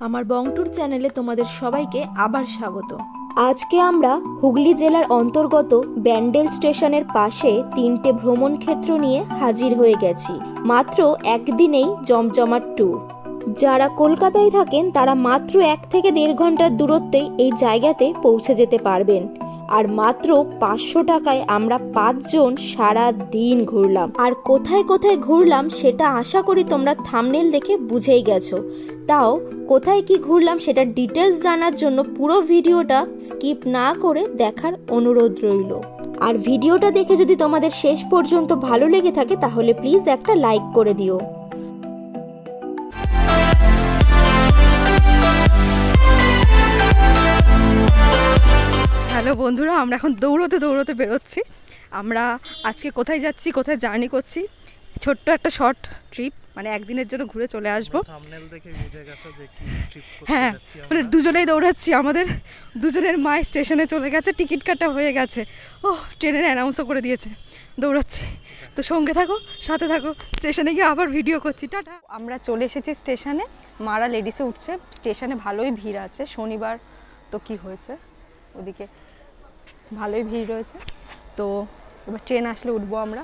আমার বংটুর চ্যানেলে তোমাদের সবাইকে আবার স্বাগত। আজকে আমরা হুগলি জেলার অন্তর্গত ব্যান্ডেল স্টেশনের পাশে তিনটে ভ্রমণ ক্ষেত্র নিয়ে হাজির হয়ে গেছি। মাত্র একদিনেই জমজমাট ট্যুর। যারা কলকাতায় থাকেন তারা মাত্র এক থেকে দেড় ঘণ্টার দূরত্বেই এই জায়গাতে পৌঁছে যেতে পারবেন। আর মাত্র পাঁচশো টাকায় আমরা পাঁচজন সারা দিন ঘুরলাম। আর কোথায় কোথায় ঘুরলাম সেটা আশা করি তোমরা থামনেল দেখে বুঝেই গেছো। তাও কোথায় কি ঘুরলাম সেটা ডিটেলস জানার জন্য পুরো ভিডিওটা স্কিপ না করে দেখার অনুরোধ রইল। আর ভিডিওটা দেখে যদি তোমাদের শেষ পর্যন্ত ভালো লেগে থাকে তাহলে প্লিজ একটা লাইক করে দিও। হ্যালো বন্ধুরা আমরা এখন দৌড়তে দৌড়তে বেরোচ্ছি। আমরা আজকে কোথায় যাচ্ছি কোথায় জার্নি করছি ছোট্ট একটা শর্ট ট্রিপ মানে একদিনের জন্য ঘুরে চলে আসব। থাম্বনেল দেখে বুঝে গেছে যে কি ট্রিপ করতে হ্যাঁ মানে দুজনেই দৌড়াচ্ছি আমাদের দুজনের মায় স্টেশনে চলে গেছে টিকিট কাটা হয়ে গেছে। ও ট্রেনের অ্যানাউন্সও করে দিয়েছে দৌড়াচ্ছি। তো সঙ্গে থাকো সাথে থাকো স্টেশনে গিয়ে আবার ভিডিও করছি টাটা। আমরা চলে এসেছি স্টেশনে মারা লেডিসে উঠছে। স্টেশনে ভালোই ভিড় আছে শনিবার তো কি হয়েছে? ওদিকে ভালোই ভিড় রয়েছে। তো এবার ট্রেন আসলে উঠবো আমরা।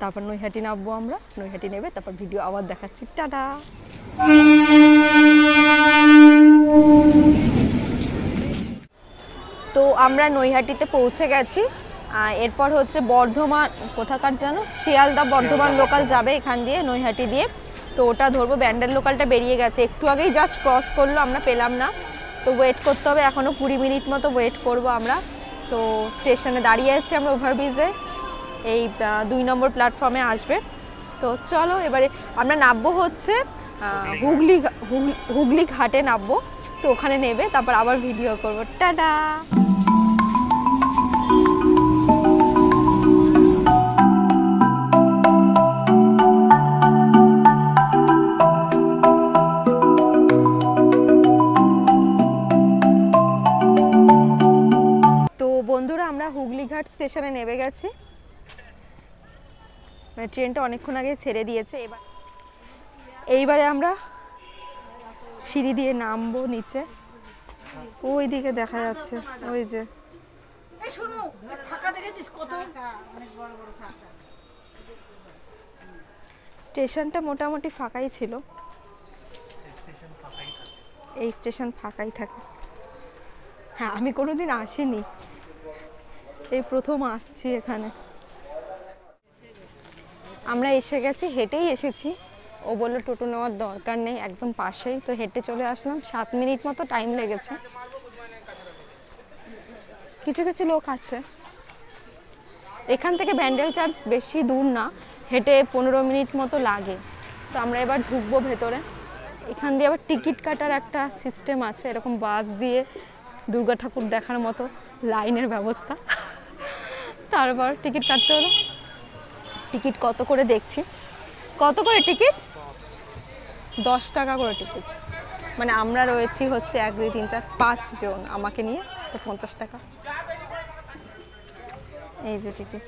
তারপর নৈহাটি নামবো আমরা। নৈহাটি নেবে তারপর ভিডিও আবার দেখাচ্ছি। টাটা! তো আমরা নৈহাটিতে পৌঁছে গেছি। এরপর হচ্ছে বর্ধমান কোথাকার জানো? শিয়ালদা বর্ধমান লোকাল যাবে এখান দিয়ে নৈহাটি দিয়ে। তো ওটা ধরবো ব্যান্ডেল লোকালটা বেরিয়ে গেছে। একটু আগেই জাস্ট ক্রস করল আমরা পেলাম না। তো ওয়েট করতে হবে। এখনও কুড়ি মিনিট মতো ওয়েট করব আমরা। তো স্টেশনে দাঁড়িয়ে আছি আমরা ওভারব্রিজে এই দুই নম্বর প্ল্যাটফর্মে আসবে। তো চলো এবারে আমরা নামবো হচ্ছে হুগলি হুগলি ঘাটে। নামবো। তো ওখানে নেবে তারপর আবার ভিডিও করব। টাটা! বন্ধুরা আমরা হুগলিঘাট স্টেশনে নেমে গেছি। মানে ট্রেনটা অনেকক্ষণ আগে ছেড়ে দিয়েছে। এবার এইবারে আমরা সিঁড়ি দিয়ে নামবো নিচে। ওই দিকে দেখা যাচ্ছে ওই যে। স্টেশনটা মোটামুটি ফাঁকাই ছিল। এই স্টেশন ফাঁকাই থাকে। হ্যাঁ আমি কোনোদিন আসিনি। এই প্রথম আসছি এখানে। আমরা এসে গেছি, হেঁটেই এসেছি। ও বলল, টোটো নেওয়ার দরকার নেই, একদম পাশেই। তো হেঁটে চলে আসলাম। সাত মিনিট মতো টাইম লেগেছে। কিছু কিছু লোক আছে। এখান থেকে ব্যান্ডেল চার্জ বেশি দূর না, হেঁটে পনেরো মিনিট মতো লাগে। তো আমরা এবার ঢুকবো ভেতরে। এখান দিয়ে আবার টিকিট কাটার একটা সিস্টেম আছে, এরকম বাস দিয়ে দুর্গা ঠাকুর দেখার মতো লাইনের ব্যবস্থা। তারপর টিকিট কাটতে হলো। টিকিট কত করে দেখছি? কত করে টিকিট? দশ টাকা করে টিকিট। মানে আমরা রয়েছি হচ্ছে এক, দুই, তিন, চার, পাঁচ জন আমাকে নিয়ে, তো পঞ্চাশ টাকা। এই যে টিকিট।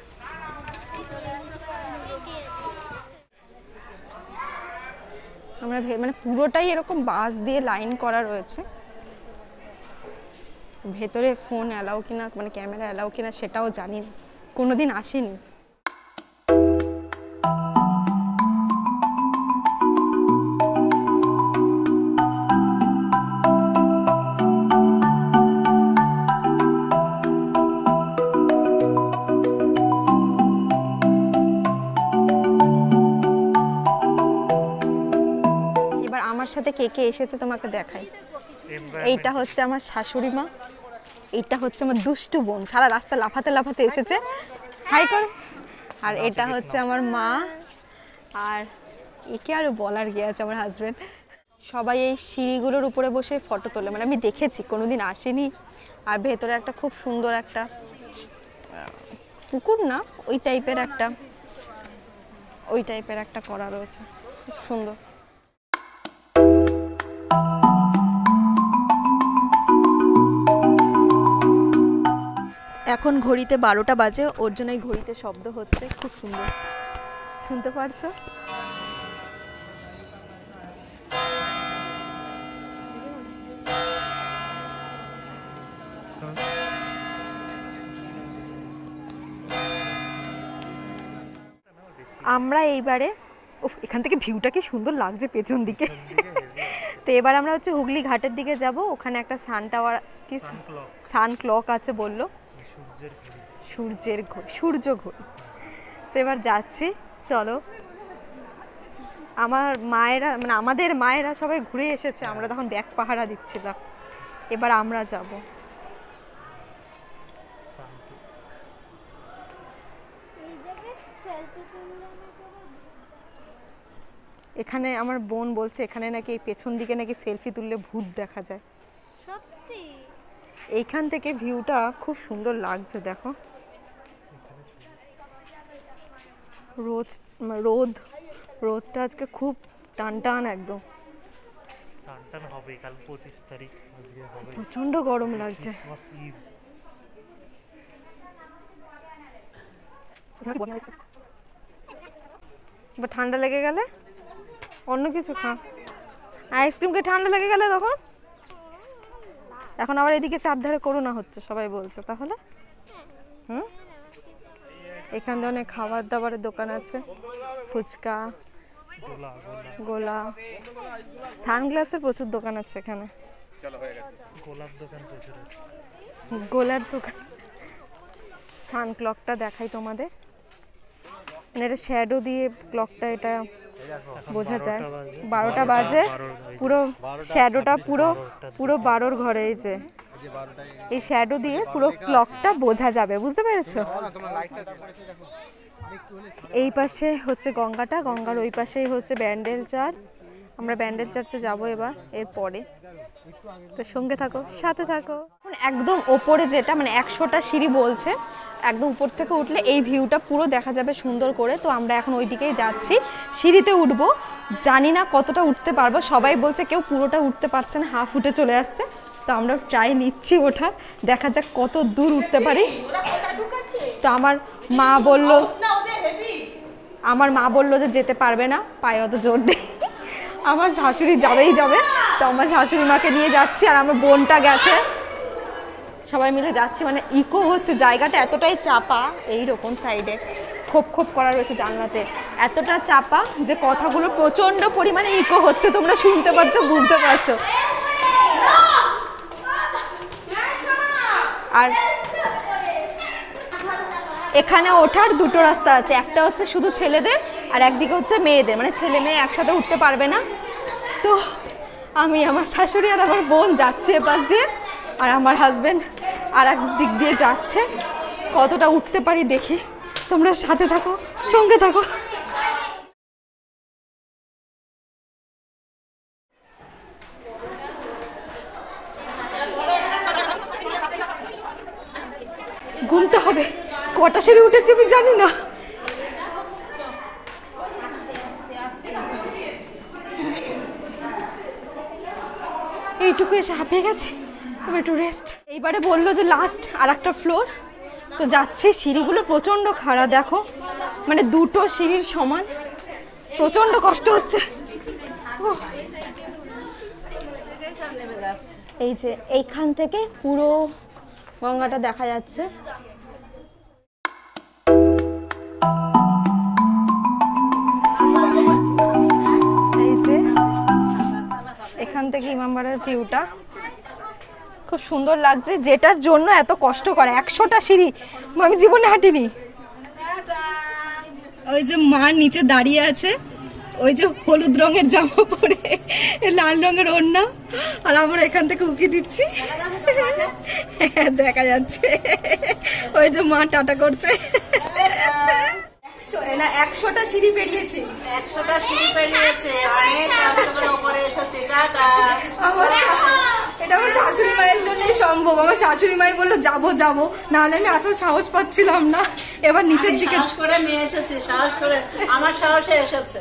আমরা মানে পুরোটাই এরকম বাস দিয়ে লাইন করা রয়েছে। ভেতরে ফোন অ্যালাউ কিনা মানে ক্যামেরা অ্যালাউ কিনা সেটাও জানি না। কোনোদিন আসেনি। এবার আমার সাথে কে কে এসেছে তোমাকে দেখাই। এইটা হচ্ছে আমার শাশুড়ি মা এইটা হচ্ছে আমার দুষ্টু বোন সারা রাস্তা লাফাতে লাফাতে এসেছে। হাই কর আর এটা হচ্ছে আমার মা। আর একে আরও বলার গিয়ে আছে আমার হাজব্যান্ড সবাই এই সিঁড়িগুলোর উপরে বসে ফটো তোলে। মানে আমি দেখেছি কোনোদিন আসেনি। আর ভেতরে একটা খুব সুন্দর একটা পুকুর না? ওই টাইপের একটা ওই টাইপের একটা করা রয়েছে। খুব সুন্দর। এখন ঘড়িতে বারোটা বাজে ওর জন্য এই ঘড়িতে শব্দ হচ্ছে খুব সুন্দর। শুনতে পারছ? আমরা এইবারে ও এখান থেকে ভিউটা কি সুন্দর লাগছে পেছন দিকে। তো এবার আমরা হচ্ছে হুগলি ঘাটের দিকে যাব ওখানে একটা সান টাওয়ার কি সান ক্লক আছে বলল। সূর্যের ঘড়ি। সূর্য ঘড়ি। তো এবার যাচ্ছি চলো। আমার মায়েরা মানে আমাদের মায়েরা সবাই ঘুরে এসেছে আমরা তখন ব্যাগ পাহারা দিচ্ছিলাম। এবার আমরা যাব। এখানে আমার বোন বলছে এখানে নাকি পেছন দিকে নাকি সেলফি তুললে ভূত দেখা যায়। এইখান থেকে ভিউটা খুব সুন্দর লাগছে দেখো। রোদ রোদ রোদটা আজকে খুব টান টান একদম। টান টান হবে কাল পঁচিশ তারিখ আজকে হবে। প্রচণ্ড গরম লাগছে। এবার ঠান্ডা লেগে গেলে? অন্য কিছু খা। আইসক্রিমকে ঠান্ডা লেগে গেলে তখন? এখন আবার এদিকে চারধারে করোনা হচ্ছে সবাই বলছে তাহলে? হুম? এখানে অনেক খাবার দাবারের দোকান আছে ফুচকা গোলা গোলা গোলা সানগ্লাসের প্রচুর দোকান আছে এখানে। গোলাপ দোকান গোলার দোকান। সান ক্লকটা দেখাই তোমাদের। এটা শ্যাডো দিয়ে ক্লকটা এটা বোঝা যায়। বারোটা বাজে পুরো শ্যাডোটা পুরো পুরো বারোর ঘরে এই যে। এই শ্যাডো দিয়ে পুরো ক্লকটা বোঝা যাবে বুঝতে পেরেছ? এই পাশে হচ্ছে গঙ্গাটা গঙ্গার ওই পাশেই হচ্ছে ব্যান্ডেল চার আমরা ব্যান্ডেল চার্চে যাব এবার এরপরে। তো সঙ্গে থাকো সাথে থাকো। এখন একদম ওপরে যেটা মানে একশোটা সিঁড়ি বলছে একদম উপর থেকে উঠলে এই ভিউটা পুরো দেখা যাবে সুন্দর করে। তো আমরা এখন ওই দিকেই যাচ্ছি। সিঁড়িতে উঠবো। জানি না কতটা উঠতে পারব। সবাই বলছে কেউ পুরোটা উঠতে পারছে না হাফ উঠে চলে আসছে। তো আমরা ট্রাই নিচ্ছি ওঠার। দেখা যাক কত দূর উঠতে পারি। তো আমার মা বলল আমার মা বলল যে যেতে পারবে না পায়ে অত জোর নেই। আমার শাশুড়ি যাবেই যাবে। তো আমার শাশুড়ি মাকে নিয়ে যাচ্ছি আর আমার বোনটা গেছে। সবাই মিলে যাচ্ছি। মানে ইকো হচ্ছে, জায়গাটা এতটাই চাপা এই রকম সাইডে খোপ খোপ করা রয়েছে জানলাতে। এতটা চাপা যে কথাগুলো প্রচণ্ড পরিমাণে ইকো হচ্ছে। তোমরা শুনতে পারছ বুঝতে পারছ। আর এখানে ওঠার দুটো রাস্তা আছে। একটা হচ্ছে শুধু ছেলেদের আর একদিকে হচ্ছে মেয়েদের। মানে ছেলে মেয়ে একসাথে উঠতে পারবে না। তো আমি আমার শাশুড়ি আর আমার বোন যাচ্ছে এপাশ দিয়ে আর আমার হাজব্যান্ড আর এক দিক দিয়ে যাচ্ছে। কতটা উঠতে পারি দেখি। তোমরা সাথে থাকো, সঙ্গে থাকো। ঘুমতে হবে। কটা সিঁড়ি উঠেছে আমি জানি না। এইটুকু এসে হাঁপিয়ে গেছে এবার একটু রেস্ট এইবারে বলল যে লাস্ট আর একটা ফ্লোর তো যাচ্ছে সিঁড়িগুলো প্রচণ্ড খাড়া, দেখো। মানে দুটো সিঁড়ির সমান। প্রচণ্ড কষ্ট হচ্ছে। এই যে এইখান থেকে পুরো গঙ্গাটা দেখা যাচ্ছে। থেকে ইমামবাড়ার ভিউটা খুব সুন্দর লাগছে যেটার জন্য এত কষ্ট করে। একশোটা সিঁড়ি আমি জীবনে হাঁটিনি। ওই যে মা নিচে দাঁড়িয়ে আছে ওই যে হলুদ রঙের জামা পরে লাল রঙের ওড়না আর আমরা এখান থেকে উকি দিচ্ছি। হ্যাঁ, দেখা যাচ্ছে। ওই যে মা টাটা করছে। একশোটা সিঁড়ি পেরিয়েছি। একশোটা সিঁড়ি পেরিয়েছে অনেক কষ্ট করে ওপরে এসেছে টাটা আমার এটা আমার শাশুড়ি মায়ের জন্যই সম্ভব। আমার শাশুড়ি মাই বলল যাব যাব। নাহলে আমি আসার সাহস পাচ্ছিলাম না। এবার নিচের দিকে সাহস করে নিয়ে এসেছি সাহস করে। আমার সাহসে এসেছে।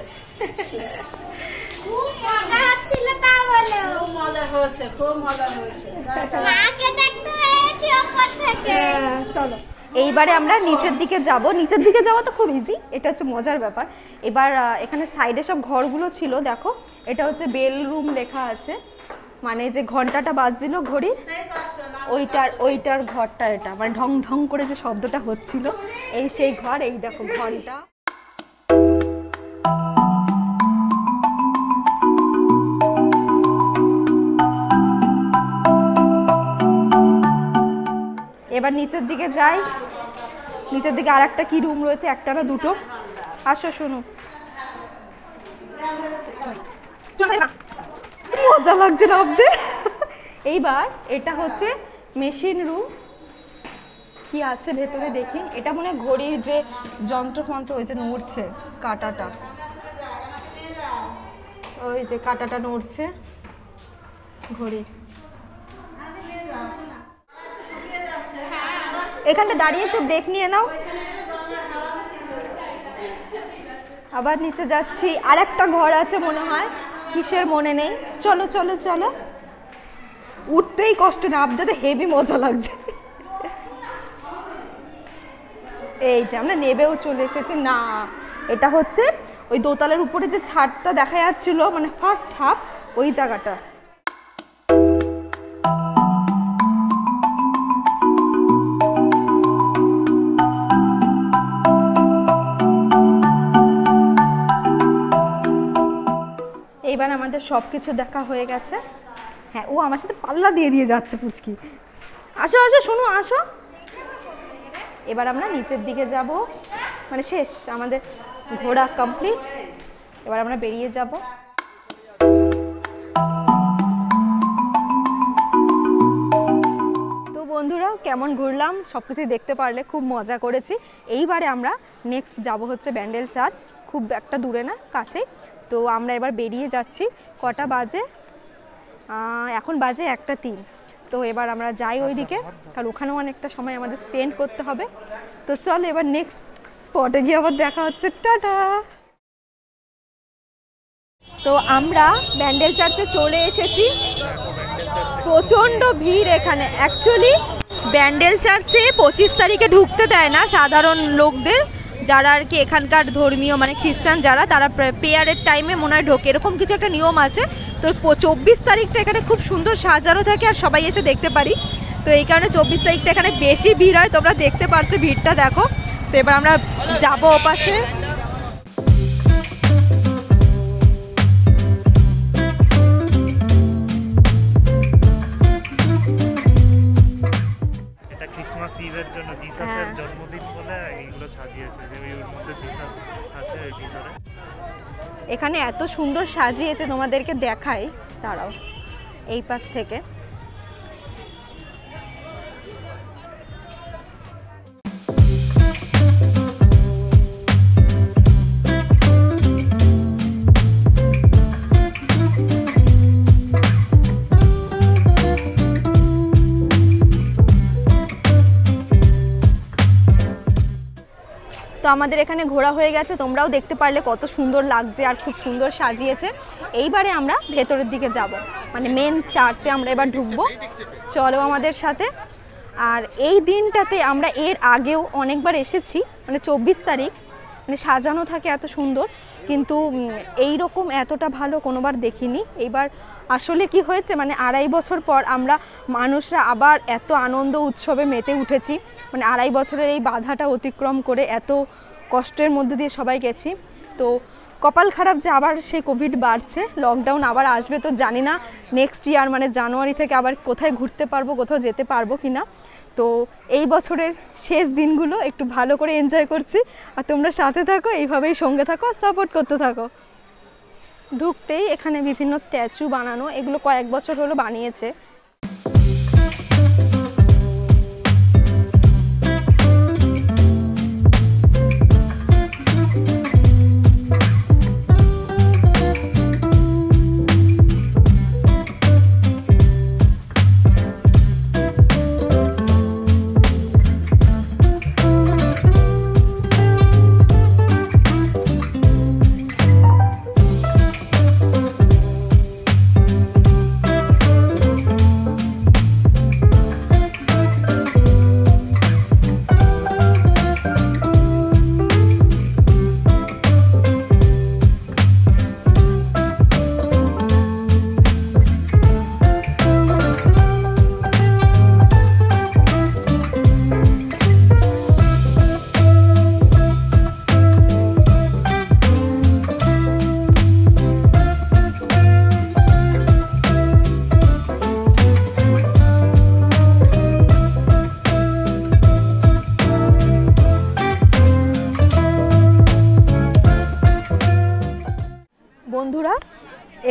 খুব মজা হচ্ছিল তা বলো। খুব মজা হয়েছে খুব মজা হয়েছে। মাকে দেখতে পেরেছি ওপর থেকে। হ্যাঁ, চলো। এইবারে আমরা নিচের দিকে যাব। নিচের দিকে যাওয়া তো খুব ইজি এটা হচ্ছে মজার ব্যাপার। এবার এখানে সাইডে সব ঘরগুলো ছিল দেখো। এটা হচ্ছে বেল রুম লেখা আছে। মানে যে ঘন্টাটা বাজছিল ঘড়ির, ওইটার ওইটার ঘরটা এটা। মানে ঢং ঢং করে যে শব্দটা হচ্ছিল, এই সেই ঘর, এই দেখো ঘণ্টা। এবার নিচের দিকে যাই। নিচের দিকে আর একটা কি রুম রয়েছে? একটা না দুটো? আসো, শুনো। মজা লাগছে না এইবার এটা হচ্ছে মেশিন রুম। কি আছে ভেতরে দেখি? এটা মনে ঘড়ির যে যন্ত্রফন্ত্র ওই যে নড়ছে কাটাটা। ওই যে কাটাটা নড়ছে ঘড়ির। এখানটা দাঁড়িয়ে একটু ব্রেক নিয়ে নাও। আবার নিচে যাচ্ছি। আর একটা ঘর আছে মনে হয়। কিসের মনে নেই? চলো চলো চলো। উঠতেই কষ্ট না, আপনাদের হেভি মজা লাগছে। এই যে আমরা নেবেও চলে এসেছি। না, এটা হচ্ছে ওই দোতলার উপরে যে ছাদটা দেখা যাচ্ছিল মানে ফার্স্ট হাফ ওই জায়গাটা। এইবার আমাদের সব কিছু দেখা হয়ে গেছে। হ্যাঁ ও আমার সাথে পাল্লা দিয়ে দিয়ে যাচ্ছে পুচকি। আসো আসো, শুনো, আসো। এবার আমরা নিচের দিকে যাব। মানে শেষ, আমাদের ঘোরা কমপ্লিট এবার আমরা বেরিয়ে যাব। তো বন্ধুরা, কেমন ঘুরলাম? সব কিছুই দেখতে পারলে খুব মজা করেছি। এইবারে আমরা নেক্সট যাব হচ্ছে ব্যান্ডেল চার্চ খুব একটা দূরে না, কাছেই। তো আমরা এবার বেরিয়ে যাচ্ছি। কটা বাজে? এখন বাজে একটা তিন। তো এবার আমরা যাই ওইদিকে কারণ ওখানেও অনেকটা সময় আমাদের স্পেন্ড করতে হবে। তো চলো এবার নেক্সট স্পটে গিয়ে আবার দেখা হচ্ছে। টাটা! তো আমরা ব্যান্ডেল চার্চে চলে এসেছি। প্রচণ্ড ভিড় এখানে। অ্যাকচুয়ালি ব্যান্ডেল চার্চে পঁচিশ তারিখে ঢুকতে দেয় না সাধারণ লোকদের। যারা আর কি এখানকার ধর্মীয় মানে খ্রিস্টান যারা তারা প্রেয়ারের টাইমে মনে হয় ঢোকে। এরকম কিছু একটা নিয়ম আছে। তো চব্বিশ তারিখটা এখানে খুব সুন্দর সাজানো থাকে আর সবাই এসে দেখতে পারি। তো এই কারণে চব্বিশ তারিখটা এখানে বেশি ভিড় হয়। তোমরা দেখতে পারছ ভিড়টা দেখো। তো এবার আমরা যাব ওপাশে। জন্য জিসাসের হ্যাঁ। এখানে এত সুন্দর সাজিয়েছে তোমাদেরকে দেখাই। দাঁড়াও এই পাশ থেকে। তো আমাদের এখানে ঘোরা হয়ে গেছে। তোমরাও দেখতে পারলে কত সুন্দর লাগছে আর খুব সুন্দর সাজিয়েছে। এইবারে আমরা ভেতরের দিকে যাব। মানে মেন চার্চে আমরা এবার ঢুকবো। চলো আমাদের সাথে। আর এই দিনটাতে আমরা এর আগেও অনেকবার এসেছি। মানে চব্বিশ তারিখ। মানে সাজানো থাকে এত সুন্দর। কিন্তু এই রকম এতটা ভালো কোনোবার দেখিনি। এইবার আসলে কি হয়েছে? মানে আড়াই বছর পর আমরা মানুষরা আবার এত আনন্দ উৎসবে মেতে উঠেছি। মানে আড়াই বছরের এই বাধাটা অতিক্রম করে এত কষ্টের মধ্যে দিয়ে সবাই গেছি। তো কপাল খারাপ যে আবার সেই কোভিড বাড়ছে লকডাউন আবার আসবে তো জানি না। নেক্সট ইয়ার মানে জানুয়ারি থেকে আবার কোথায় ঘুরতে পারব, কোথাও যেতে পারব কি না? তো এই বছরের শেষ দিনগুলো একটু ভালো করে এনজয় করছি। আর তোমরা সাথে থাকো, এইভাবেই সঙ্গে থাকো সাপোর্ট করতে থাকো। ঢুকতেই এখানে বিভিন্ন স্ট্যাচু বানানো এগুলো কয়েক বছর হলো বানিয়েছে।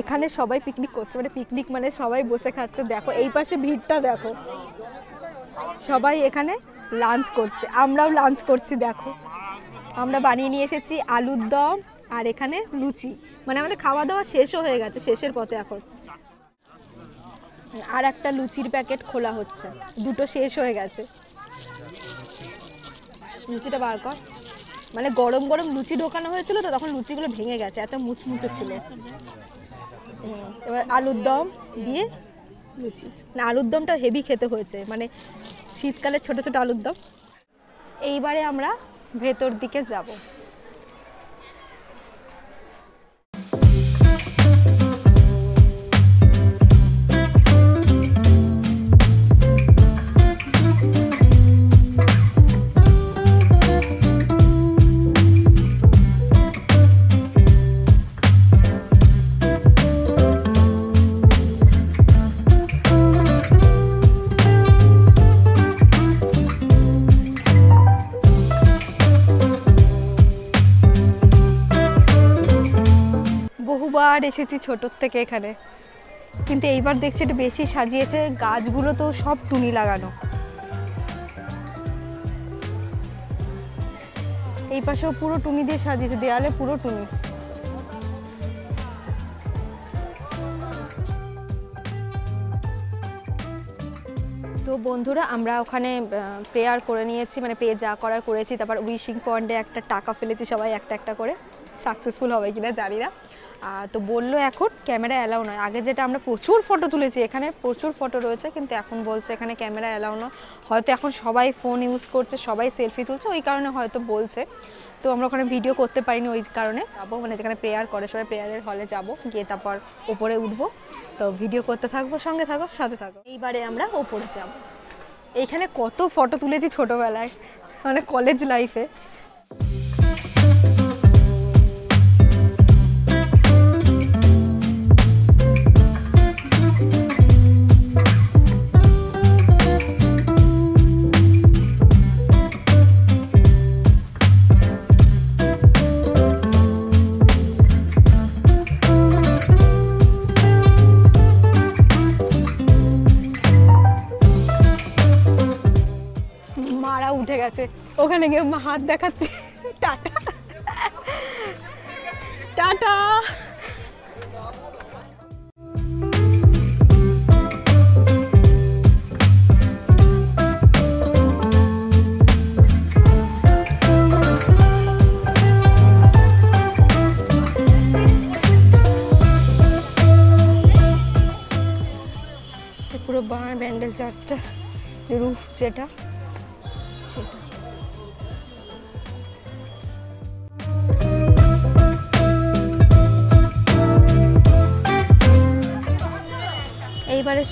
এখানে সবাই পিকনিক করছে মানে পিকনিক মানে সবাই বসে খাচ্ছে। দেখো, এই পাশে ভিড়টা দেখো। সবাই এখানে লাঞ্চ করছে। আমরাও লাঞ্চ করছি, দেখো। আমরা বানিয়ে নিয়ে এসেছি আলুর দম আর এখানে লুচি। মানে আমাদের খাওয়া দাওয়া শেষও হয়ে গেছে, শেষের পথে এখন। আর একটা লুচির প্যাকেট খোলা হচ্ছে। দুটো শেষ হয়ে গেছে। লুচিটা বার কর। মানে গরম গরম লুচি ঢোকানো হয়েছিল তো, তখন লুচিগুলো ভেঙে গেছে, এত মুচমুচে ছিল। এবার আলুর দম দিয়ে লুচি না, আলুর দমটা হেভি খেতে হয়েছে মানে শীতকালে ছোট ছোট আলুর দম। এইবারে আমরা ভেতর দিকে যাব। এসেছি ছোটোর থেকে এখানে। কিন্তু এইবার দেখছি একটু বেশি সাজিয়েছে, গাছগুলো তো সব টুনি লাগানো। এই পাশেও পুরো টুনি দিয়ে সাজিয়েছে, দেয়ালে পুরো টুনি। তো বন্ধুরা, আমরা ওখানে প্রেয়ার করে নিয়েছি মানে প্রে যা করার করেছি, তারপর উইশিং পয়েন্টে একটা টাকা ফেলেছি সবাই একটা একটা করে। সাকসেসফুল হবে কিনা জানি না। তো বলল এখন ক্যামেরা অ্যালাউ নয়। আগে যেটা আমরা প্রচুর ফটো তুলেছি, এখানে প্রচুর ফটো রয়েছে, কিন্তু এখন বলছে এখানে ক্যামেরা অ্যালাউ নয়। হয়তো এখন সবাই ফোন ইউজ করছে, সবাই সেলফি তুলছে, ওই কারণে হয়তো বলছে। তো আমরা ওখানে ভিডিও করতে পারিনি ওই কারণে। যাব মানে যেখানে প্রেয়ার করে, সবাই প্রেয়ারের হলে যাব, গিয়ে তারপর ওপরে উঠবো। তো ভিডিও করতে থাকব, সঙ্গে থাকো, সাথে থাকো। এইবারে আমরা ওপরে যাব। এইখানে কত ফটো তুলেছি ছোটবেলায় মানে কলেজ লাইফে মা হাত দেখাচ্ছে। টাটা। টাটা। পুরো বাঁ ব্যান্ডেল চার্চটা যে রুফ যেটা।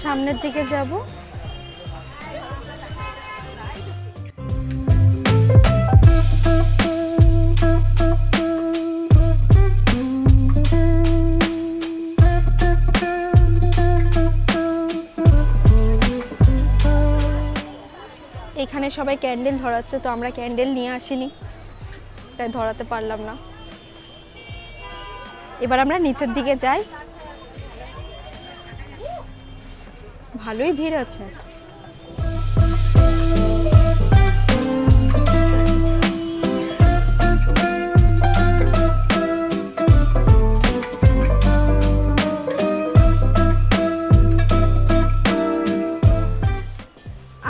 সামনের দিকে যাব। এখানে সবাই ক্যান্ডেল ধরাচ্ছে, তো আমরা ক্যান্ডেল নিয়ে আসিনি। তাই ধরাতে পারলাম না। এবার আমরা নিচের দিকে যাই। ভালোই ভিড় আছে।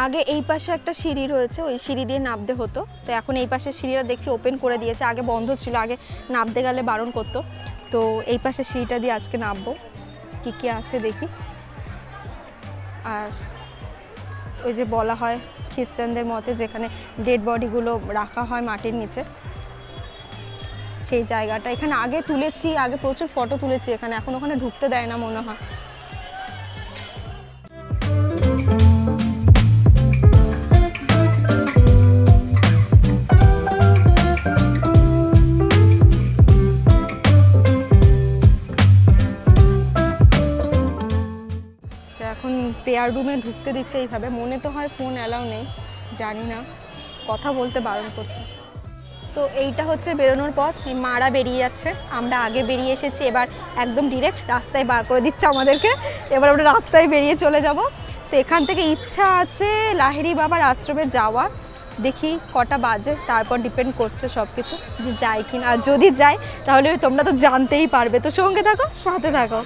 আগে এই পাশে একটা সিঁড়ি রয়েছে, ওই সিঁড়ি দিয়ে নামতে হতো। তো এখন এই পাশে সিঁড়িটা দেখছি ওপেন করে দিয়েছে, আগে বন্ধ ছিল, আগে নামতে গেলে বারণ করতো। তো এই পাশে সিঁড়িটা দিয়ে আজকে নামবো। কী কী আছে দেখি। আর ওই যে বলা হয় খ্রিস্টানদের মতে যেখানে ডেড বডিগুলো রাখা হয় মাটির নিচে, সেই জায়গাটা এখানে আগে তুলেছি, আগে প্রচুর ফটো তুলেছি, এখানে এখন ওখানে ঢুকতে দেয় না মনে হয়। প্রেয়ার রুমে ঢুকতে দিচ্ছে এইভাবে। মনে তো হয় ফোন অ্যালাউ নেই, জানি না। কথা বলতে বারণ করছে। তো এইটা হচ্ছে বেরোনোর পথ। এই মারা বেরিয়ে যাচ্ছে। আমরা আগে বেরিয়ে এসেছি, এবার একদম ডিরেক্ট রাস্তায় বার করে দিচ্ছে আমাদেরকে। এবার আমরা রাস্তায় বেরিয়ে চলে যাব। তো এখান থেকে ইচ্ছা আছে লাহিড়ি বাবার আশ্রমে যাওয়ার। দেখি কটা বাজে, তারপর ডিপেন্ড করছে সব কিছু যে যাই কিনা। আর যদি যাই তাহলে তোমরা তো জানতেই পারবে। তো সঙ্গে থাকো, সাথে থাকো।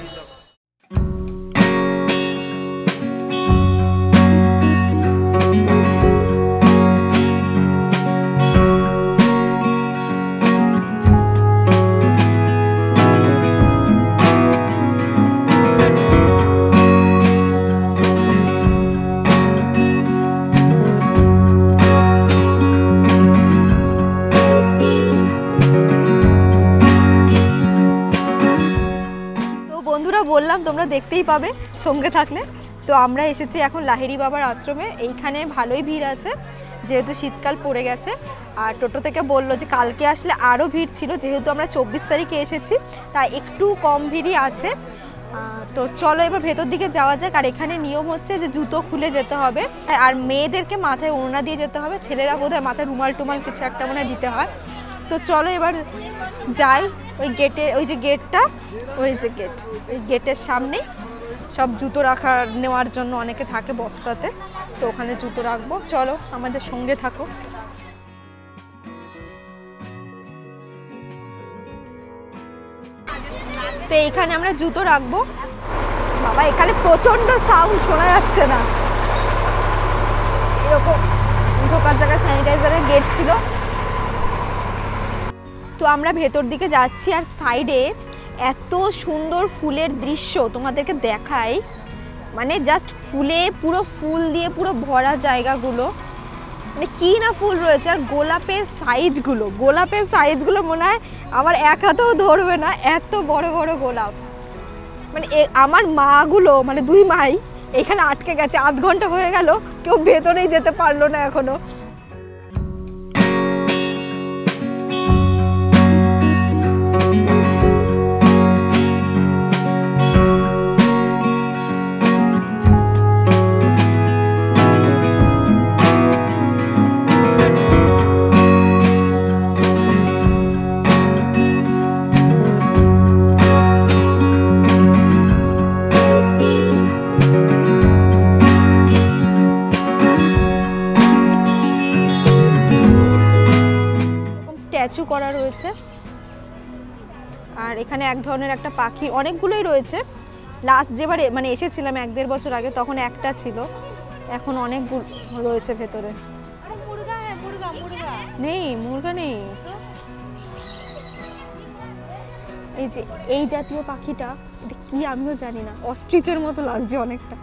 দেখতেই পাবে সঙ্গে থাকলে। তো আমরা এসেছি এখন লাহিড়ি বাবার আশ্রমে। এইখানে ভালোই ভিড় আছে, যেহেতু শীতকাল পড়ে গেছে। আর টোটো থেকে বলল যে কালকে আসলে আরও ভিড় ছিল, যেহেতু আমরা চব্বিশ তারিখে এসেছি, তাই একটু কম ভিড়ই আছে। তো চলো এবার ভেতর দিকে যাওয়া যাক। আর এখানে নিয়ম হচ্ছে যে জুতো খুলে যেতে হবে। আর মেয়েদেরকে মাথায় ওড়না দিয়ে যেতে হবে। ছেলেরা বোধহয় মাথায় রুমাল টুমাল কিছু একটা মনে দিতে হয়। তো চলো এবার যাই ওই গেটে ওই যে গেটটা ওই যে গেট ওই গেটের সামনেই। সব জুতো রাখার নেওয়ার জন্য অনেকে থাকে বস্তাতে, তো ওখানে জুতো রাখব। চলো আমাদের সঙ্গে থাকো। তো এইখানে আমরা জুতো রাখব। বাবা, এখানে প্রচণ্ড সাউন্ড শোনা যাচ্ছে না। এরকম ঢোকার জায়গায় স্যানিটাইজারের গেট ছিল। তো আমরা ভেতর দিকে যাচ্ছি আর সাইডে এত সুন্দর ফুলের দৃশ্য তোমাদেরকে দেখাই। মানে জাস্ট ফুলে পুরো ফুল দিয়ে পুরো ভরা জায়গাগুলো। মানে কি না ফুল রয়েছে আর গোলাপের সাইজগুলো গোলাপের সাইজগুলো মনে হয় আমার এক হাতেও ধরবে না, এত বড় বড় গোলাপ। মানে আমার মাগুলো মানে দুই মাই, এখানে আটকে গেছে, আধ ঘণ্টা হয়ে গেল, কেউ ভেতরেই যেতে পারল না এখনও। স্ট্যাচু করা রয়েছে। আর এখানে এক ধরনের একটা পাখি অনেকগুলোই রয়েছে। লাস্ট যেবার মানে এসেছিলাম এক দেড় বছর আগে তখন একটা ছিল। এখন অনেকগুলো রয়েছে ভেতরে। নেই মুরগা নেই। এই যে এই জাতীয় পাখিটা এটা কি আমিও জানি না। অস্ট্রিচের মতো লাগছে অনেকটা।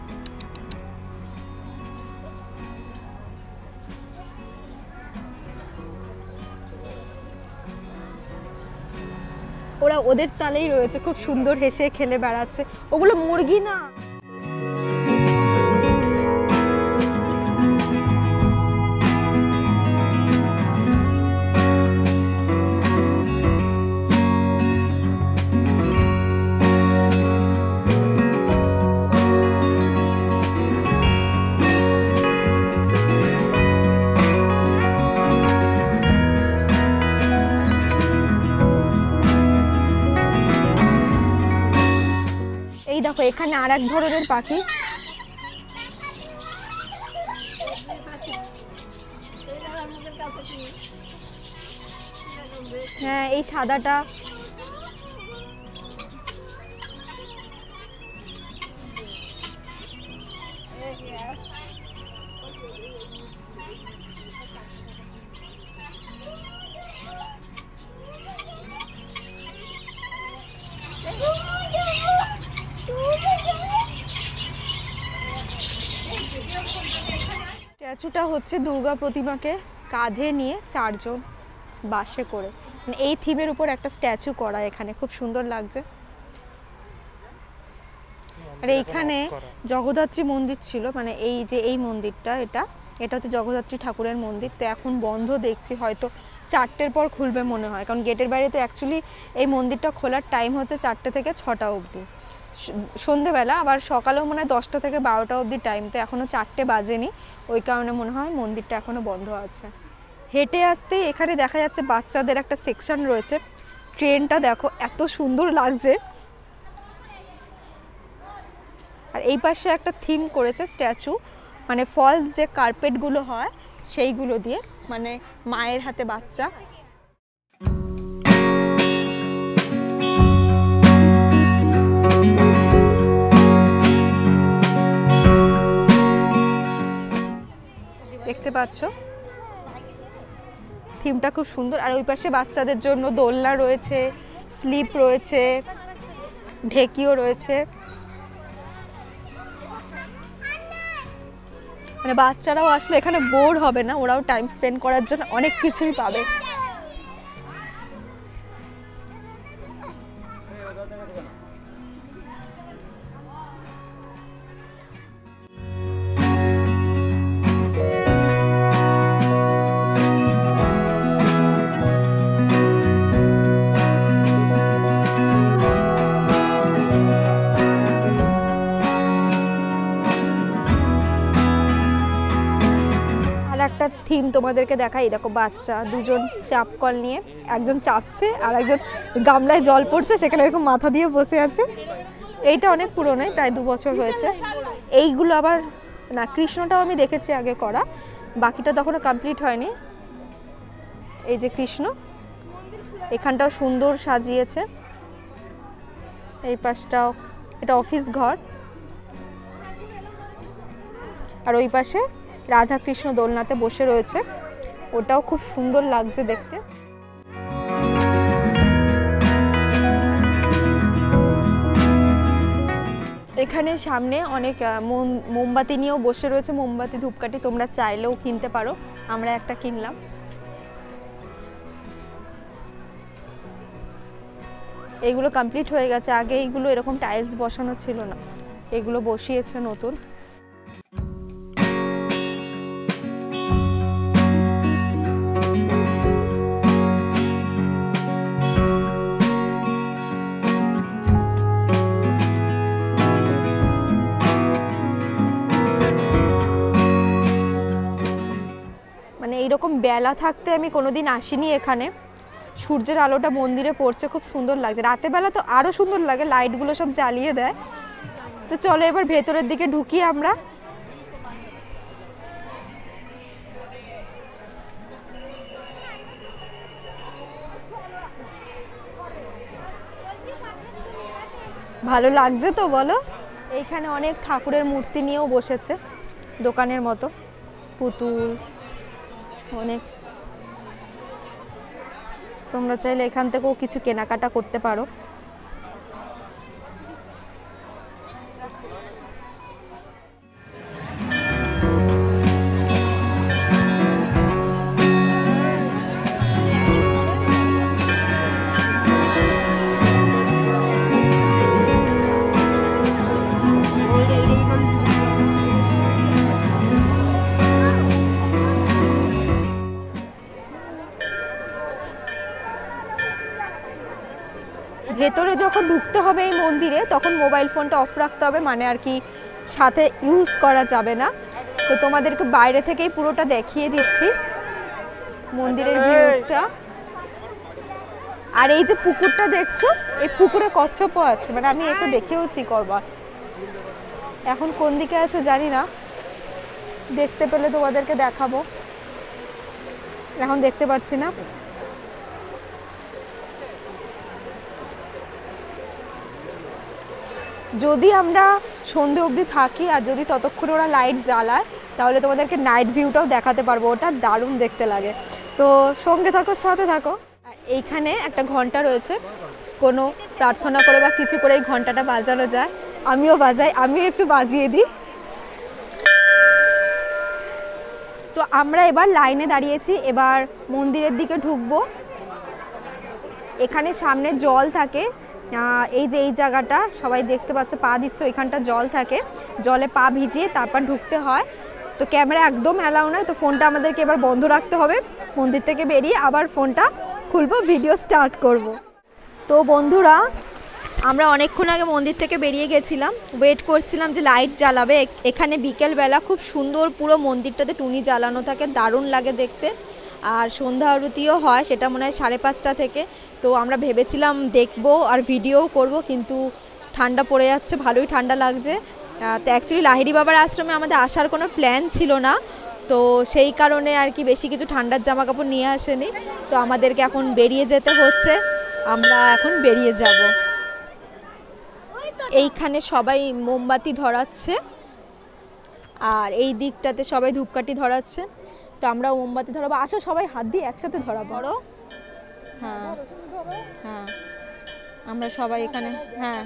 ওরা ওদের তালেই রয়েছে। খুব সুন্দর হেসে খেলে বেড়াচ্ছে। ওগুলো মুরগি না। এখানে আর এক ধরনের পাখি। হ্যাঁ এই সাদাটা স্ট্যাচুটা হচ্ছে দুর্গা প্রতিমাকে কাঁধে নিয়ে চারজন বাসে করে। মানে এই থিমের উপর একটা স্ট্যাচু করা এখানে খুব সুন্দর লাগছে। আর এইখানে জগদ্ধাত্রী মন্দির ছিল মানে এই যে এই মন্দিরটা এটা এটা হচ্ছে জগদ্ধাত্রী ঠাকুরের মন্দির। তো এখন বন্ধ দেখছি হয়তো চারটের পর খুলবে মনে হয়। কারণ গেটের বাইরে তো অ্যাকচুয়ালি এই মন্দিরটা খোলার টাইম হচ্ছে চারটে থেকে ছটা অবধি। সন্ধেবেলা, আবার সকালেও মনে হয় দশটা থেকে বারোটা অবধি টাইম তো এখনও চারটে বাজেনি। ওই কারণে মনে হয় মন্দিরটা এখনও বন্ধ আছে। হেঁটে আসতেই এখানে দেখা যাচ্ছে বাচ্চাদের একটা সেকশন রয়েছে। ট্রেনটা দেখো, এত সুন্দর লাগছে। আর এই পাশে একটা থিম করেছে স্ট্যাচু মানে ফলস যে কার্পেটগুলো হয়, সেইগুলো দিয়ে মানে মায়ের হাতে বাচ্চা। দেখতে পাচ্ছ? থিমটা খুব সুন্দর। আর ওই পাশে বাচ্চাদের জন্য দোলনা রয়েছে, স্লিপ রয়েছে, ঢেকিও রয়েছে। মানে বাচ্চারাও আসলে এখানে বোর হবে না, ওরাও টাইম স্পেন্ড করার জন্য অনেক কিছুই পাবে। থিম তোমাদেরকে দেখাই দেখো বাচ্চা, দুজন চাপ কল নিয়ে, একজন চাপছে আর একজন গামলায় জল পড়ছে, সেখানে এরকম মাথা দিয়ে বসে আছে। এইটা অনেক পুরনো প্রায় দু বছর হয়েছে। এইগুলো আবার, না, কৃষ্ণটাও আমি দেখেছি আগে করা, বাকিটা তখনও কমপ্লিট হয়নি। এই যে কৃষ্ণ, এখানটাও সুন্দর সাজিয়েছে। এই পাশটাও, এটা অফিস ঘর। আর ওই পাশে রাধা কৃষ্ণ দোলনাতে বসে রয়েছে। ওটাও খুব সুন্দর লাগছে দেখতে। এখানে সামনে অনেক মোম- মোমবাতি নিয়েও বসে রয়েছে। মোমবাতি, ধূপকাঠি তোমরা চাইলেও কিনতে পারো। আমরা একটা কিনলাম। এগুলো কমপ্লিট হয়ে গেছে। আগে এইগুলো এরকম টাইলস বসানো ছিল না। এগুলো বসিয়েছে নতুন। এইরকম বেলা থাকতে আমি কোনোদিন আসিনি এখানে। সূর্যের আলোটা মন্দিরে পড়ছে, খুব সুন্দর লাগছে। রাতের বেলা তো আরও সুন্দর লাগে, লাইটগুলো সব জ্বালিয়ে দেয়। তো চলো এবার ভেতরের দিকে ঢুকি আমরা। ভালো লাগছে তো বলো? এইখানে অনেক ঠাকুরের মূর্তি নিয়েও বসেছে, দোকানের মতো। পুতুল অনেক। তোমরা চাইলে এখান থেকেও কিছু কেনাকাটা করতে পারো। মোবাইল ফোনটা অফ রাখতে হবে মানে আর কি সাথে ইউজ করা যাবে না। তো তোমাদেরকে বাইরে থেকেই পুরোটা দেখিয়ে দিচ্ছি মন্দিরের ভিউজটা। আর এই যে পুকুরটা দেখছ এই পুকুরে কচ্ছপও আছে মানে আমি এসে দেখেওছি করবার এখন কোন দিকে আছে জানি না দেখতে পেলে তোমাদেরকে দেখাবো। এখন দেখতে পাচ্ছি না। যদি আমরা সন্ধে অবধি থাকি আর যদি ততক্ষণ ওরা লাইট জ্বালায়, তাহলে তোমাদেরকে নাইট ভিউটাও দেখাতে পারব। ওটা দারুণ দেখতে লাগে। তো সঙ্গে থাকো, সাথে থাকো। এইখানে একটা ঘণ্টা রয়েছে। কোনো প্রার্থনা করে বা কিছু করে এই ঘন্টাটা বাজানো যায়। আমিও বাজাই, আমিও একটু বাজিয়ে দিই। তো আমরা এবার লাইনে দাঁড়িয়েছি। এবার মন্দিরের দিকে ঢুকবো। এখানে সামনে জল থাকে। এই যে এই জায়গাটা, সবাই দেখতে পাচ্ছ, পা দিচ্ছ এখানটা জল থাকে। জলে পা ভিজিয়ে তারপর ঢুকতে হয়। তো ক্যামেরা একদম অ্যালাউ নয়, তো ফোনটা আমাদেরকে এবার বন্ধ রাখতে হবে। মন্দির থেকে বেরিয়ে আবার ফোনটা খুলবো ভিডিও স্টার্ট করব। তো বন্ধুরা, আমরা অনেকক্ষণ আগে মন্দির থেকে বেরিয়ে গেছিলাম। ওয়েট করছিলাম যে লাইট জ্বালাবে। এখানে বিকেলবেলা খুব সুন্দর পুরো মন্দিরটাতে টুনি জ্বালানো থাকে, দারুণ লাগে দেখতে। আর সন্ধ্যা আরতিও হয়, সেটা মনে হয় সাড়ে পাঁচটা থেকে। তো আমরা ভেবেছিলাম দেখব আর ভিডিও করব কিন্তু ঠান্ডা পড়ে যাচ্ছে ভালোই ঠান্ডা লাগছে। তো অ্যাকচুয়ালি লাহিড়ি বাবার আশ্রমে আমাদের আসার কোনো প্ল্যান ছিল না। তো সেই কারণে আর কি বেশি কিছু ঠান্ডার জামা কাপড় নিয়ে আসেনি। তো আমাদেরকে এখন বেরিয়ে যেতে হচ্ছে। আমরা এখন বেরিয়ে যাব। এইখানে সবাই মোমবাতি ধরাচ্ছে। আর এই দিকটাতে সবাই ধূপকাঠি ধরাচ্ছে। তো আমরা মোমবাতি ধরাবো। আসো সবাই হাত দিয়ে একসাথে ধরা। বড় হ্যাঁ। হ্যাঁ। আমরা সবাই এখানে হ্যাঁ।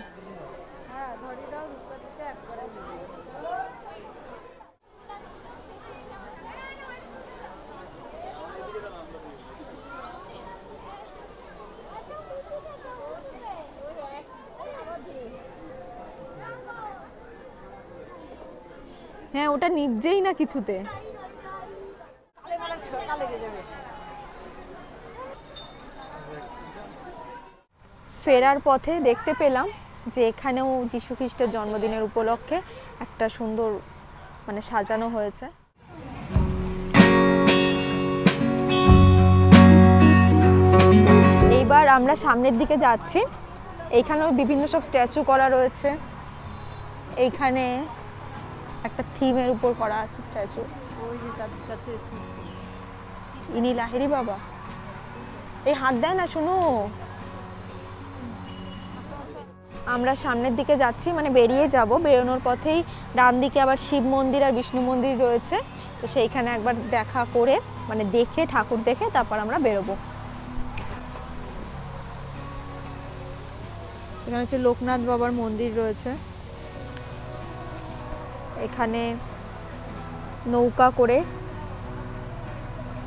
হ্যাঁ ওটা নিভছেই না কিছুতে। ফেরার পথে দেখতে পেলাম যে এখানেও যীশু খ্রিস্টের জন্মদিনের উপলক্ষে একটা সুন্দর মানে সাজানো হয়েছে। এইবার আমরা সামনের দিকে যাচ্ছি। এইখানেও বিভিন্ন সব স্ট্যাচু করা রয়েছে। এইখানে একটা থিমের উপর করা আছে স্ট্যাচু। ইনি লাহেরি বাবা। এই হাত দেয় না, শোনো। আমরা সামনের দিকে যাচ্ছি মানে বেরিয়ে যাব। বেরোনোর পথেই ডান দিকে আবার শিব মন্দির আর বিষ্ণু মন্দির রয়েছে। তো সেইখানে একবার দেখা করে মানে দেখে, ঠাকুর দেখে তারপর আমরা বেরোবো। এখানে হচ্ছে লোকনাথ বাবার মন্দির রয়েছে। এখানে নৌকা করে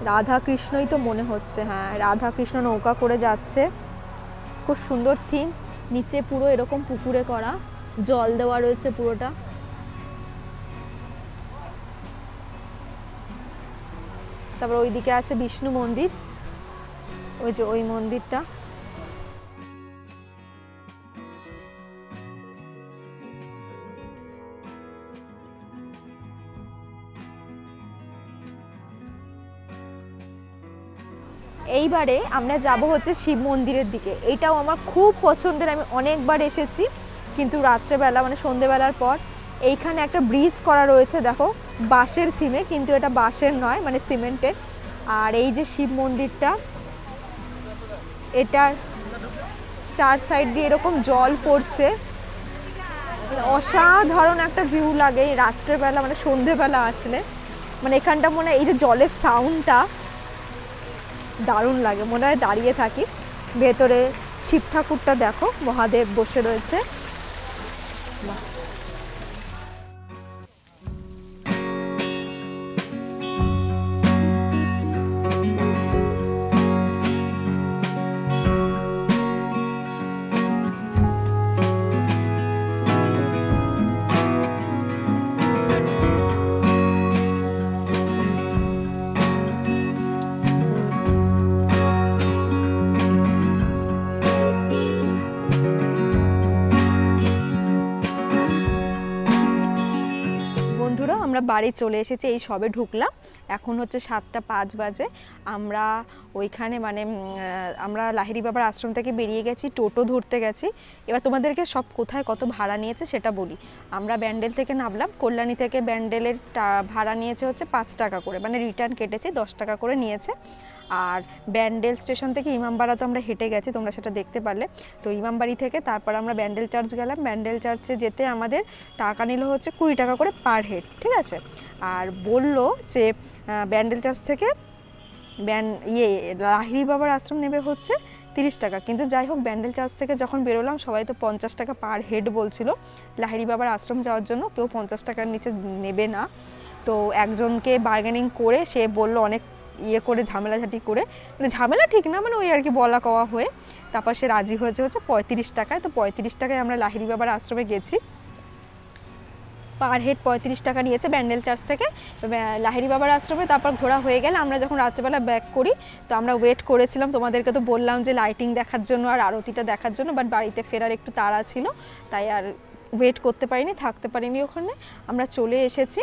রাধা কৃষ্ণই তো মনে হচ্ছে হ্যাঁ রাধা কৃষ্ণ নৌকা করে যাচ্ছে। খুব সুন্দর থিম। নিচে পুরো এরকম পুকুরে করা। জল দেওয়া রয়েছে পুরোটা। তারপর ওইদিকে আছে বিষ্ণু মন্দির। ওই যে ওই মন্দিরটা। এইবারে আমরা যাব হচ্ছে শিব মন্দিরের দিকে। এটাও আমার খুব পছন্দের, আমি অনেকবার এসেছি, কিন্তু রাত্রেবেলা মানে সন্ধেবেলার পর, এইখানে একটা ব্রিজ করা রয়েছে, দেখো, বাঁশের থিমে কিন্তু এটা বাঁশের নয় মানে সিমেন্টের। আর এই যে শিব মন্দিরটা, এটার চার সাইড দিয়ে এরকম জল পড়ছে। অসাধারণ একটা ভিউ লাগে রাত্রেবেলা মানে সন্ধেবেলা আসলে। মানে এখানটা মনে হয় এই যে জলের সাউন্ডটা দারুণ লাগে। মনে হয় দাঁড়িয়ে থাকি। ভেতরে শিব ঠাকুরটা দেখো মহাদেব বসে রয়েছে। বাহ। বাড়ি চলে এসেছি, এই সবে ঢুকলাম। এখন হচ্ছে সাতটা পাঁচ বাজে। আমরা ওইখানে মানে আমরা লাহিরি বাবার আশ্রম থেকে বেরিয়ে গেছি, টোটো ধরতে গেছি। এবার তোমাদেরকে সব কোথায় কত ভাড়া নিয়েছে সেটা বলি। আমরা ব্যান্ডেল থেকে নামলাম, কল্যাণী থেকে ব্যান্ডেলের ভাড়া নিয়েছে হচ্ছে পাঁচ টাকা করে মানে রিটার্ন কেটেছে, দশ টাকা করে নিয়েছে। আর ব্যান্ডেল স্টেশন থেকে ইমামবাড়া তো আমরা হেঁটে গেছি, তোমরা সেটা দেখতে পারলে। তো ইমামবাড়ি থেকে তারপর আমরা ব্যান্ডেল চার্চ গেলাম। ব্যান্ডেল চার্চে যেতে আমাদের টাকা নিল হচ্ছে কুড়ি টাকা করে পার হেড, ঠিক আছে? আর বলল যে ব্যান্ডেল চার্চ থেকে ব্যান ইয়ে লাহিড়ি বাবার আশ্রম নেবে হচ্ছে তিরিশ টাকা। কিন্তু যাই হোক, ব্যান্ডেল চার্চ থেকে যখন বেরোলাম, সবাই তো পঞ্চাশ টাকা পার হেড বলছিল। লাহিড়ি বাবার আশ্রম যাওয়ার জন্য কেউ পঞ্চাশ টাকার নিচে নেবে না। তো একজনকে বার্গেনিং করে সে বলল, অনেক ইয়ে করে ঝামেলাঝাটি করে মানে ঝামেলা ঠিক না মানে ওই আর কি বলা কওয়া হয়ে, তারপর সে রাজি হয়েছে হচ্ছে পঁয়ত্রিশ টাকায়। তো পঁয়ত্রিশ টাকায় আমরা লাহিড়ি বাবার আশ্রমে গেছি। পার হেড পঁয়ত্রিশ টাকা নিয়েছে ব্যান্ডেল চার্চ থেকে। লাহিড়ি বাবার আশ্রমে তারপর ঘোরা হয়ে গেলে। আমরা যখন রাত্রেবেলা ব্যাক করি, তো আমরা ওয়েট করেছিলাম। তোমাদেরকে তো বললাম যে লাইটিং দেখার জন্য আর আরতিটা দেখার জন্য বাট বাড়িতে ফেরার একটু তাড়া ছিল। তাই আর ওয়েট করতে পারিনি, থাকতে পারিনি ওখানে। আমরা চলে এসেছি।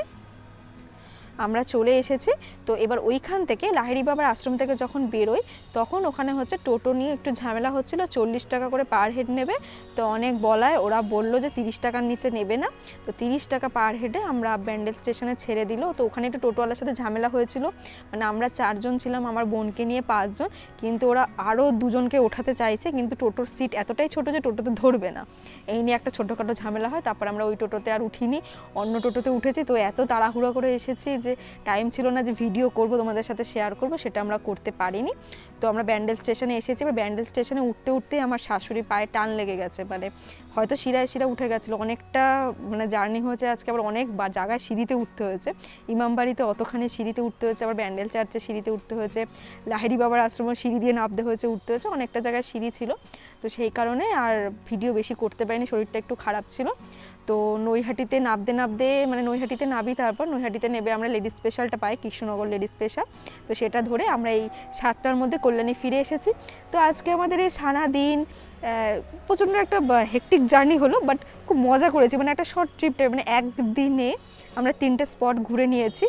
আমরা চলে এসেছি। তো এবার ওইখান থেকে লাহিড়ি বাবার আশ্রম থেকে যখন বেরোই, তখন ওখানে হচ্ছে টোটো নিয়ে একটু ঝামেলা হচ্ছিল, চল্লিশ টাকা করে পার হেড নেবে। তো অনেক বলায় ওরা বলল যে তিরিশ টাকার নিচে নেবে না। তো তিরিশ টাকা পার হেডে আমরা ব্যান্ডেল স্টেশনে ছেড়ে দিল। তো ওখানে একটু টোটোওয়ালার সাথে ঝামেলা হয়েছিল। মানে আমরা চারজন ছিলাম, আমার বোনকে নিয়ে পাঁচজন। কিন্তু ওরা আরও দুজনকে ওঠাতে চাইছে, কিন্তু টোটোর সিট এতটাই ছোট যে টোটোতে ধরবে না। এই নিয়ে একটা ছোটোখাটো ঝামেলা হয়, তারপর আমরা ওই টোটোতে আর উঠিনি। অন্য টোটোতে উঠেছি, তো এত তাড়াহুড়ো করে এসেছি যে টাইম ছিল না যে ভিডিও করব, তোমাদের সাথে শেয়ার করব, সেটা আমরা করতে পারিনি। তো আমরা ব্যান্ডেল স্টেশনে এসেছি, এবার ব্যান্ডেল স্টেশনে উঠতে উঠতে আমার শাশুড়ি পায়ে টান লেগে গেছে। মানে হয়তো শিরায় শিরা উঠে গেছিল, অনেকটা মানে জার্নি হয়েছে আজকে, আবার অনেক বা- জায়গায় সিঁড়িতে উঠতে হয়েছে। ইমামবাড়িতে অতখানি সিঁড়িতে উঠতে হয়েছে, আবার ব্যান্ডেল চার্চে সিঁড়িতে উঠতে হয়েছে, লাহিড়ি বাবার আশ্রমে সিঁড়ি দিয়ে নামতে হয়েছে, উঠতে হয়েছে, অনেকটা জায়গায় সিঁড়ি ছিল। তো সেই কারণে আর ভিডিও বেশি করতে পারিনি, শরীরটা একটু খারাপ ছিল। তো নৈহাটিতে নামতে নামতে মানে নৈহাটিতে নাবি তারপর নৈহাটিতে নেবে আমরা লেডিস স্পেশালটা পাই, কৃষ্ণনগর লেডিস স্পেশাল তো সেটা ধরে আমরা এই সাতটার মধ্যে কল্যাণী ফিরে এসেছি। তো আজকে আমাদের এই সারা দিন প্রচণ্ড একটা হেকটিক জার্নি হলো বাট খুব মজা করেছি। মানে একটা শর্ট ট্রিপ মানে একদিনে আমরা তিনটে স্পট ঘুরে নিয়েছি।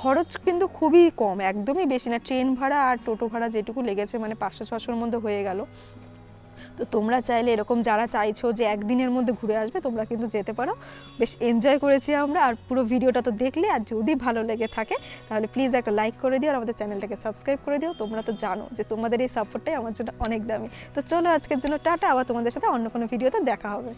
খরচ কিন্তু খুবই কম, একদমই বেশি না। ট্রেন ভাড়া আর টোটো ভাড়া যেটুকু লেগেছে মানে পাঁচশো, ছশোর মধ্যে হয়ে গেল। তো তোমরা চাইলে এরকম যারা চাইছো যে একদিনের মধ্যে ঘুরে আসবে, তোমরা কিন্তু যেতে পারো। বেশ এনজয় করেছি আমরা, আর পুরো ভিডিওটা তো দেখলে, আর যদি ভালো লেগে থাকে, তাহলে প্লিজ একটা লাইক করে দিও, আর আমাদের চ্যানেলটাকে সাবস্ক্রাইব করে দিও। তোমরা তো জানো যে তোমাদের এই সাপোর্টটাই আমার জন্য অনেক দামি। তো চলো আজকের জন্য টাটা, আবার তোমাদের সাথে অন্য কোনো ভিডিওতে দেখা হবে।